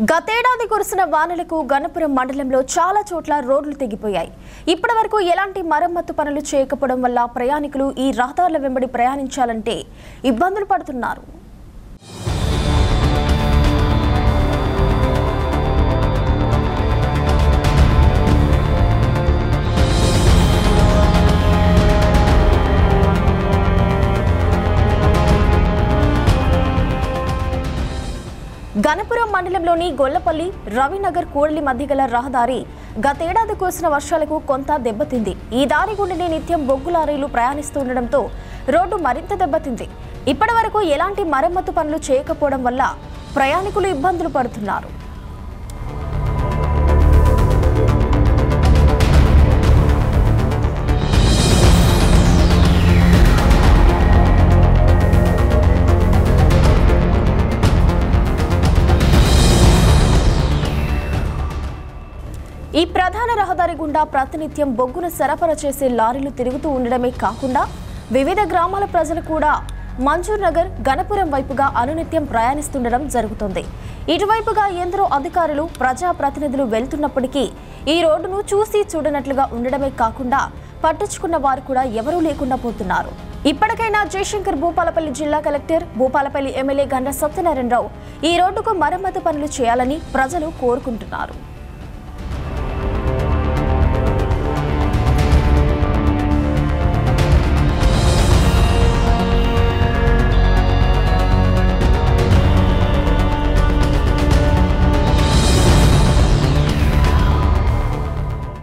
గతేడాది కురిసిన వానలకు గణపురం మండలంలో చాలా చోట్ల రోడ్లు తెగిపోయాయి. ఇప్పటి వరకు ఎలాంటి మరమ్మతు పనులు చేయకపోవడం వల్ల ప్రయాణికులు ఈ రహదారుల వెంబడి ప్రయాణించాలంటే ఇబ్బందులు పడుతున్నారు. గణపురం మండలంలోని గొల్లపల్లి రవినగర్ కోడలి మధ్య గల రహదారి గతేడాది కురిసిన వర్షాలకు కొంత దెబ్బతింది. ఈ దారి గుండెనే నిత్యం బొగ్గు లారీలు ప్రయాణిస్తుండటంతో రోడ్డు మరింత దెబ్బతింది. ఇప్పటి వరకు ఎలాంటి మరమ్మతు పనులు చేయకపోవడం వల్ల ప్రయాణికులు ఇబ్బందులు పడుతున్నారు. ఈ ప్రధాన రహదారి గుండా ప్రతినిత్యం బొగ్గును సరఫరా చేసే లారీలు తిరుగుతూ ఉండడమే కాకుండా వివిధ గ్రామాల ప్రజలు కూడా మంజూర్ నగర్ గణపురం వైపుగా అనునిత్యం ప్రయాణిస్తుండడం జరుగుతుంది. ఇటువైపుగా ఎందరో అధికారులు ప్రజా ప్రతినిధులు వెళ్తున్నప్పటికీ ఈ రోడ్డును చూసి చూడనట్లుగా ఉండడమే కాకుండా పట్టించుకున్న వారు కూడా ఎవరూ లేకుండా పోతున్నారు. ఇప్పటికైనా జయశంకర్ భూపాలపల్లి జిల్లా కలెక్టర్ భూపాలపల్లి ఎమ్మెల్యే గండ సత్యనారాయణరావు ఈ రోడ్డుకు మరమ్మతు పనులు చేయాలని ప్రజలు కోరుకుంటున్నారు.